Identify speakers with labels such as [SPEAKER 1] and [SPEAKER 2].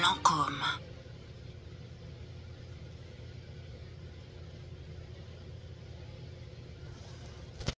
[SPEAKER 1] Lancôme.